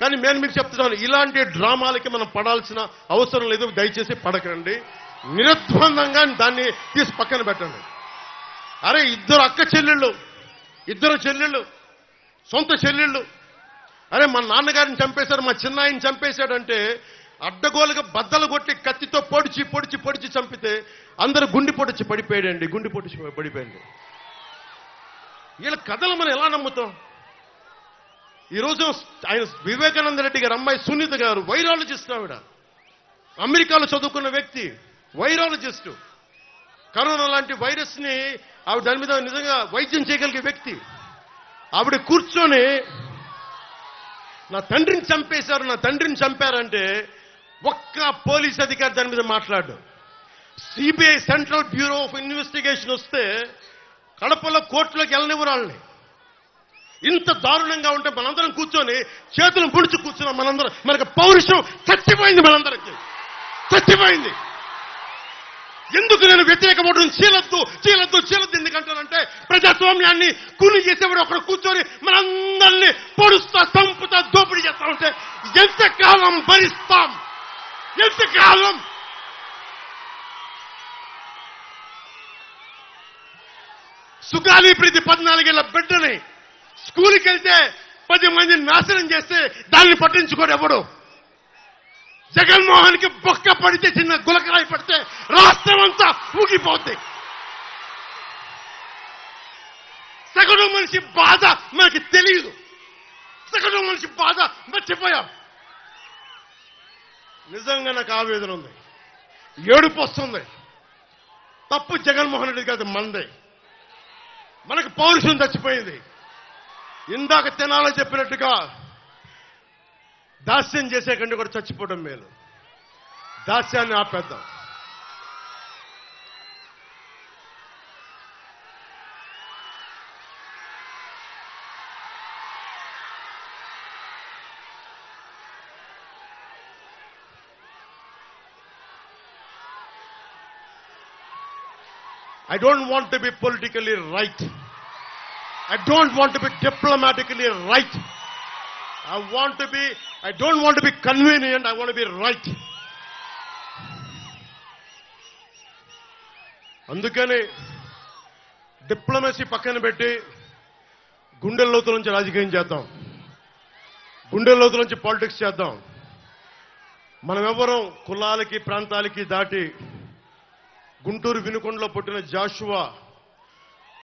కానీ నేను మీకు చెప్తున్నాను ఇలాంటి డ్రామాలకి మనం పడాల్సిన అవసరం లేదు దయచేసి పడకండి. నిరుద్వందంగా దాన్ని తీసి పక్కన పెట్టండి. అరే ఇద్దరు అక్క చెల్లెళ్ళు ఇద్దరు చెల్లెళ్ళు సొంత చెల్లెళ్ళు. అరే మా నాన్నగారిని చంపేశారు మా చిన్నాయిని చంపేశాడంటే అడ్డగోలుగా బద్దలు కొట్టి కత్తితో పొడిచి పొడిచి పొడిచి చంపితే అందరూ గుండి పొడిచి పడిపోయాడండి గుండి పొడిచి పడిపోయింది వీళ్ళ కథలు మనం ఎలా నమ్ముతాం? ఈరోజు ఆయన వివేకానంద రెడ్డి గారు అమ్మాయి సునీత గారు వైరాలజిస్ట్ ఆవిడ. అమెరికాలో చదువుకున్న వ్యక్తి వైరాలజిస్ట్. కరోనా లాంటి వైరస్ని ఆవిడ దాని మీద నిజంగా వైద్యం చేయగలిగే వ్యక్తి. ఆవిడ కూర్చొని నా తండ్రిని చంపేశారు నా తండ్రిని చంపారంటే ఒక్క పోలీస్ అధికారి దాని మీద మాట్లాడు. CBI central bureau of investigation వస్తే కడపలో కోర్టులోకి వెళ్ళనివ్వరు వాళ్ళని. ఇంత దారుణంగా ఉంటే మనందరం కూర్చొని చేతులు ముడిచి కూర్చున్నాం మనందరం. మనకు పౌరుషం చచ్చిపోయింది మనందరికి. చచ్చిపోయింది. ఎందుకు నేను వ్యతిరేక ఓటును చీలద్దు చీలద్దు చీలద్దు ఎందుకంటానంటే ప్రజాస్వామ్యాన్ని కూలి చేసేవాడు ఒకడు కూర్చొని మనందరినీ పొడుస్తా చంపుతా దోపిడీ చేస్తా ఉంటే ఎంతకాలం భరిస్తాం? ఎంతకాలం? సుగాలి ప్రీతి పద్నాలుగేళ్ళ బిడ్డని స్కూల్కి పది మందిని నాశనం చేస్తే దాన్ని పట్టించుకోడు ఎవడు జగన్మోహన్కి బొక్క పడితే చిన్న గులకరాయి పడితే రాష్ట్రం అంతా ఊగిపోద్ది. సగటు మనిషి బాధ మనకి తెలియదు సగటు మనిషి బాధ మర్చిపోయాం. నిజంగా నాకు ఆవేదన ఉంది. ఏడుపు వస్తుంది. తప్పు జగన్మోహన్ రెడ్డి కాదు మనదే మనకు పౌరుషం చచ్చిపోయింది. ఇందాక తినాలని చెప్పినట్టుగా దాస్యం చేసే కంటే కూడా చచ్చిపోవడం మేలు దాస్యాన్ని ఆపేద్దాం I don't want to be politically right. I don't want to be diplomatically right. I want to be, I don't want to be convenient, I want to be right. అందుకని డిప్లొమసీ పక్కన పెట్టి గుండె లోతు నుంచి రాజకీయం చేద్దాం గుండె లోతు నుంచి పాలిటిక్స్ చేద్దాం మనం ఎవరం కులాలకి ప్రాంతాలకి దాటి గుంటూరు వినుకొండలో పుట్టిన జాషువా